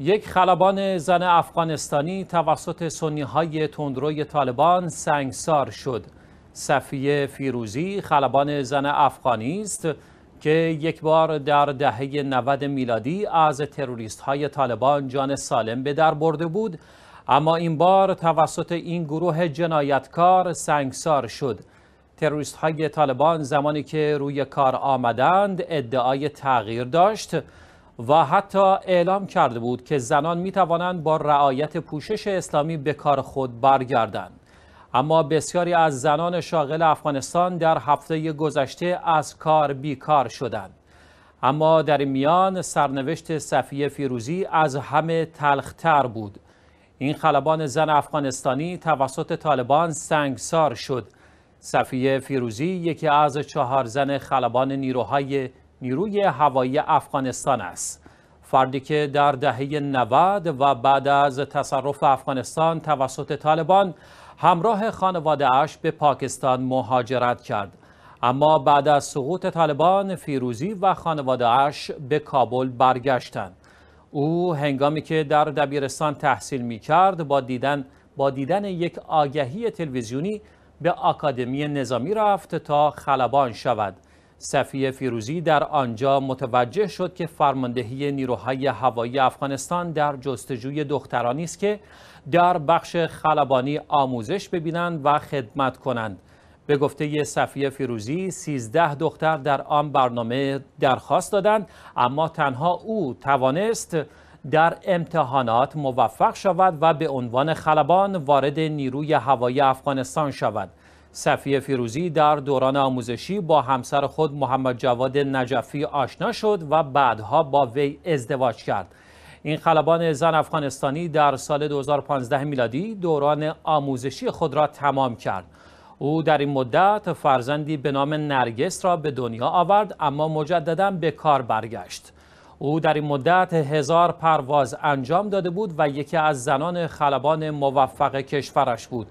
یک خلبان زن افغانستانی توسط سنی های تندروی طالبان سنگسار شد. صفیه فیروزی خلبان زن افغانی است که یک بار در دهه 90 میلادی از تروریست های طالبان جان سالم به در برده بود اما این بار توسط این گروه جنایتکار سنگسار شد. تروریست های طالبان زمانی که روی کار آمدند ادعای تغییر داشت و حتی اعلام کرده بود که زنان می توانند با رعایت پوشش اسلامی به کار خود برگردند. اما بسیاری از زنان شاغل افغانستان در هفته گذشته از کار بیکار شدند. اما در میان سرنوشت صفیه فیروزی از همه تلختر بود. این خلبان زن افغانستانی توسط طالبان سنگسار شد. صفیه فیروزی یکی از چهار زن خلبان نیروهای نیروی هوایی افغانستان است. فردی که در دهه 90 و بعد از تصرف افغانستان توسط طالبان همراه خانواده اش به پاکستان مهاجرت کرد. اما بعد از سقوط طالبان فیروزی و خانواده اش به کابل برگشتند. او هنگامی که در دبیرستان تحصیل می کرد با دیدن, با دیدن یک آگهی تلویزیونی به آکادمی نظامی رفت تا خلبان شود. صفیه فیروزی در آنجا متوجه شد که فرماندهی نیروهای هوایی افغانستان در جستجوی دخترانی است که در بخش خلبانی آموزش ببینند و خدمت کنند. به گفته صفیه فیروزی 13 دختر در آن برنامه درخواست دادند اما تنها او توانست در امتحانات موفق شود و به عنوان خلبان وارد نیروی هوایی افغانستان شود. صفیه فیروزی در دوران آموزشی با همسر خود محمد جواد نجفی آشنا شد و بعدها با وی ازدواج کرد. این خلبان زن افغانستانی در سال 2015 میلادی دوران آموزشی خود را تمام کرد. او در این مدت فرزندی به نام نرگس را به دنیا آورد اما مجددا به کار برگشت. او در این مدت هزار پرواز انجام داده بود و یکی از زنان خلبان موفق کشورش بود.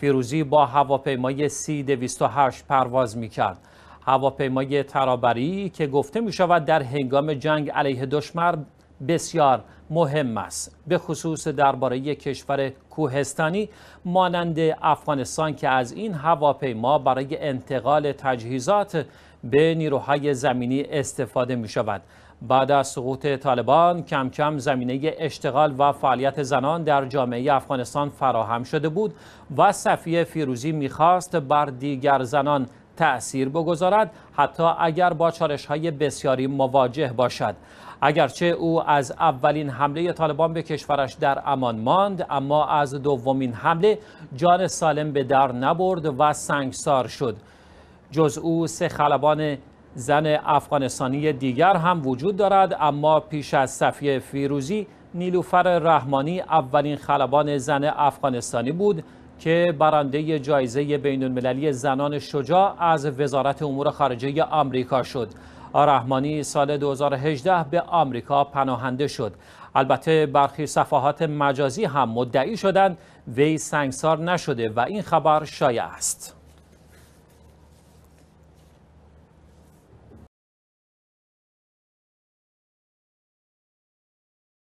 فیروزی با هواپیمای سی 208 پرواز می کرد. هواپیمای ترابری که گفته می شود در هنگام جنگ علیه دشمن بسیار مهم است به خصوص درباره کشور کوهستانی مانند افغانستان که از این هواپیما برای انتقال تجهیزات به نیروهای زمینی استفاده می شود بعد از سقوط طالبان کم کم زمینه اشتغال و فعالیت زنان در جامعه افغانستان فراهم شده بود و صفیه فیروزی می‌خواست بر دیگر زنان تأثیر بگذارد حتی اگر با چالش های بسیاری مواجه باشد. اگرچه او از اولین حمله طالبان به کشورش در امان ماند اما از دومین حمله جان سالم به در نبرد و سنگسار شد. جز او سه خلبان زن افغانستانی دیگر هم وجود دارد اما پیش از صفیه فیروزی نیلوفر رحمانی اولین خلبان زن افغانستانی بود که برنده جایزه بین المللی زنان شجاع از وزارت امور خارجه آمریکا شد. رحمانی سال 2018 به آمریکا پناهنده شد. البته برخی صفحات مجازی هم مدعی شدند وی سنگسار نشده و این خبر شایع است.